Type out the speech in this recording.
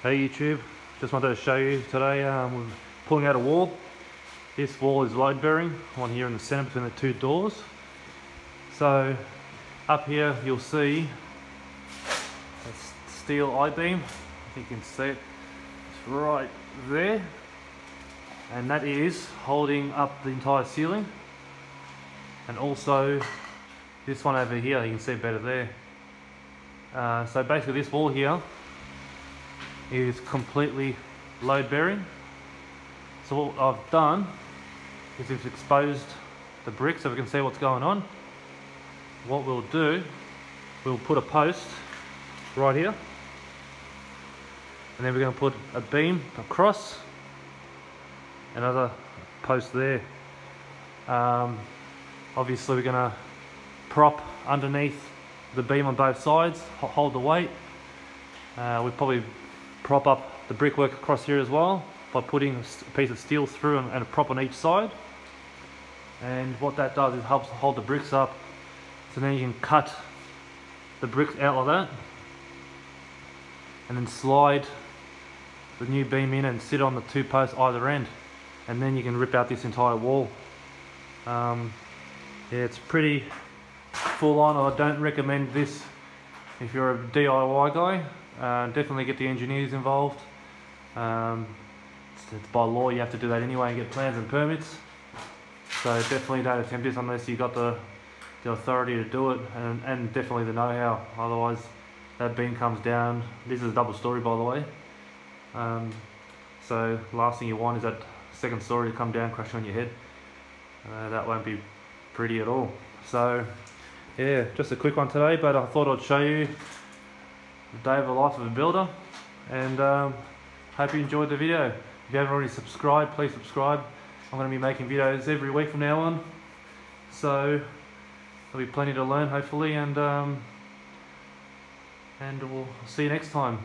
Hey YouTube, just wanted to show you today, um, we're pulling out a wall. This wall is load bearing, one here in the center between the two doors. So up here you'll see a steel I-beam, you can see it, it's right there. And that is holding up the entire ceiling. And also this one over here, you can see better there. Uh, so basically this wall here is completely load bearing. So what I've done is we've exposed the brick so we can see what's going on. What we'll do, we'll put a post right here. And then we're going to put a beam across, another post there. Um, obviously we're going to prop underneath the beam on both sides, hold the weight. Uh, we probably prop up the brickwork across here as well by putting a piece of steel through and, a prop on each side. And what that does is helps hold the bricks up so then you can cut the bricks out like that and then slide the new beam in and sit on the two posts either end and then you can rip out this entire wall. Um, yeah, it's pretty full on. I don't recommend this if you're a DIY guy. Uh, definitely get the engineers involved. Um, it's, it's, by law you have to do that anyway and get plans and permits. So definitely don't attempt this unless you've got the, the authority to do it and, and definitely the know-how. Otherwise that beam comes down. This is a double story by the way. Um, so last thing you want is that second story to come down, crash on your head. Uh, that won't be pretty at all. So yeah, just a quick one today, but I thought I'd show you day of the life of a builder and um, hope you enjoyed the video. If you haven't already subscribed, please subscribe. I'm going to be making videos every week from now on. So there'll be plenty to learn hopefully and um, and we'll see you next time.